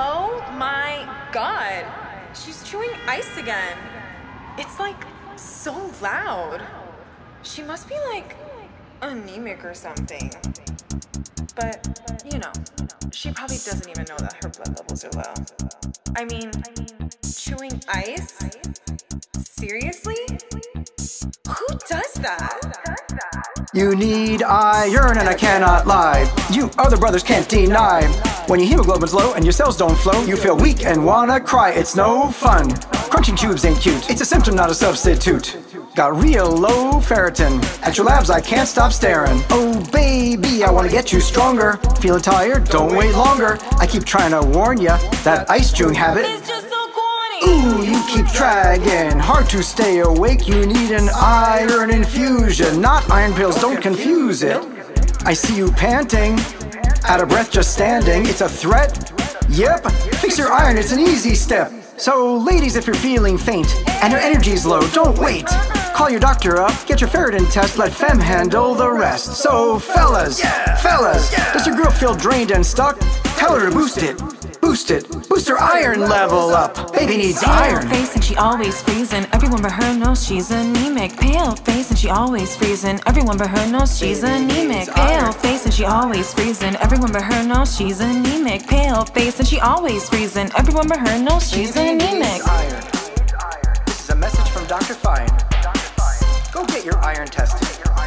Oh my god. She's chewing ice again. It's like so loud. She must be like anemic or something. But, you know, she probably doesn't even know that her blood levels are low. I mean, chewing ice? Seriously? Who does that? You need iron, and I cannot lie. You other brothers can't deny. When your hemoglobin's low and your cells don't flow, you feel weak and wanna cry. It's no fun. Crunching tubes ain't cute. It's a symptom, not a substitute. Got real low ferritin. At your labs, I can't stop staring. Oh, baby, I wanna get you stronger. Feeling tired? Don't wait longer. I keep trying to warn ya that ice chewing habit. It's just so corny. Ooh, you keep dragging. Hard to stay awake. You need an iron infusion, not iron pills. Don't confuse it. I see you panting, out of breath just standing. It's a threat. Yep, fix your iron. It's an easy step. So, ladies, if you're feeling faint and your energy's low, don't wait. Call your doctor up, get your ferritin test, let Fem handle the rest. So, fellas, fellas, does your girl feel drained and stuck? Tell her to boost it, boost it, boost her iron level up. Baby needs Pale iron. face and she always freezing. Everyone but her knows she's anemic. Pale face and she always freezing. Everyone but her knows she's anemic. Pale face and she always freezing. Everyone but her knows she's anemic. Pale face and she always freezing. Everyone but her knows she's anemic. Iron. This is a message from Dr. Fein. Go get your iron tested.